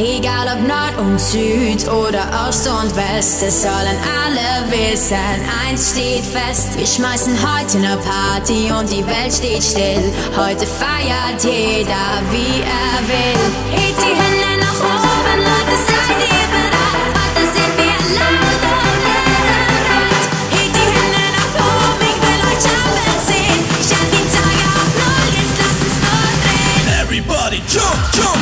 Egal ob Nord und Süd oder Ost und West, es sollen alle wissen, eins steht fest. Wir schmeißen heute eine Party und die Welt steht still. Heute feiert jeder, wie er will. Hebt die Hände nach oben, Leute, seid ihr bereit? Heute sind wir laut und lederreit. Hebt die Hände nach oben, ich will euch jumpen sehen. Schalt die Tage auf Null, jetzt lasst uns nur drehen. Everybody jump, jump!